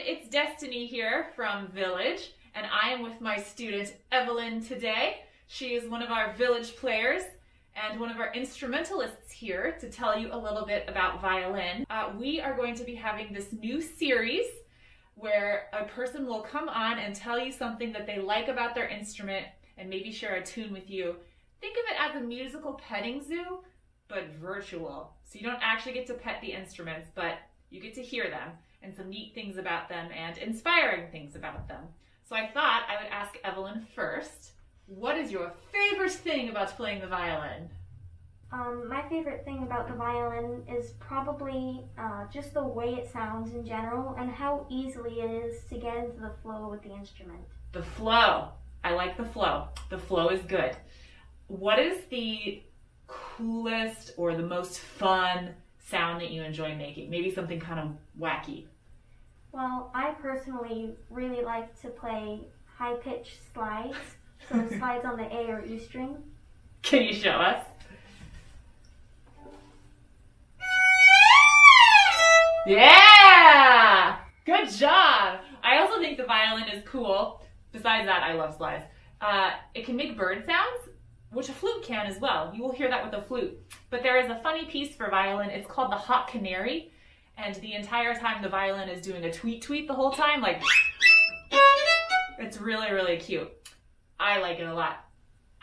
it's Destiny here from Village, and I am with my student Evelyn today. She is one of our Village players and one of our instrumentalists here to tell you a little bit about violin. Uh, we are going to be having this new series where a person will come on and tell you something that they like about their instrument and maybe share a tune with you. Think of it as a musical petting zoo, but virtual. So you don't actually get to pet the instruments, but you get to hear them and some neat things about them and inspiring things about them. So I thought I would ask Evelyn first, what is your favorite thing about playing the violin? Um, my favorite thing about the violin is probably uh, just the way it sounds in general and how easily it is to get into the flow with the instrument. The flow. I like the flow. The flow is good. What is the coolest or the most fun sound that you enjoy making? Maybe something kind of wacky. Well, I personally really like to play high pitched slides, so slides on the A or E string. Can you show us? Yeah! Good job! I also think the violin is cool. Besides that, I love slides. Uh, it can make bird sounds, which a flute can as well. You will hear that with a flute. But there is a funny piece for violin. It's called the hot canary. And the entire time the violin is doing a tweet tweet the whole time, like, it's really, really cute. I like it a lot.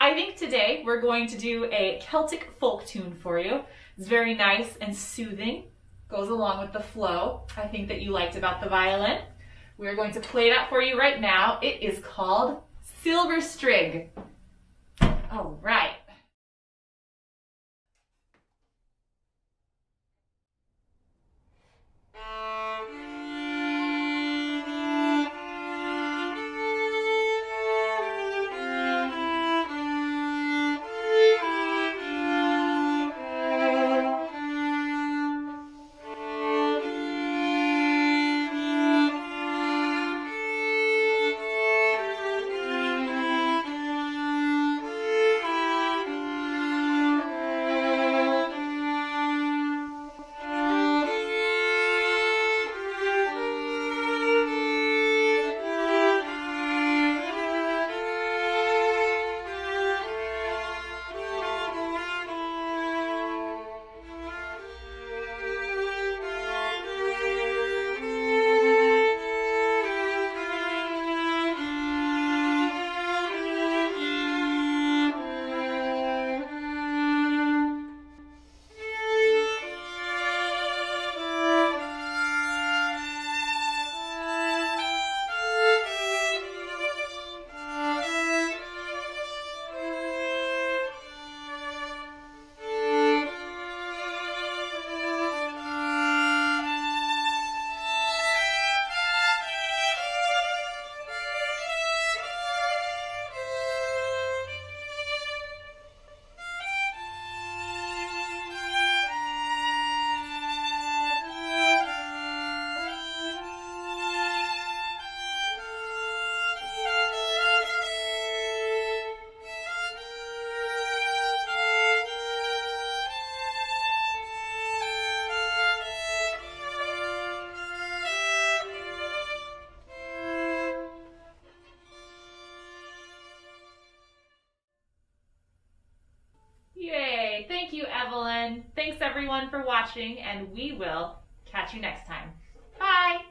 I think today we're going to do a Celtic folk tune for you. It's very nice and soothing, goes along with the flow I think that you liked about the violin. We're going to play that for you right now. It is called Silver Strig. All right. Thank you, Evelyn. Thanks everyone for watching, and we will catch you next time. Bye!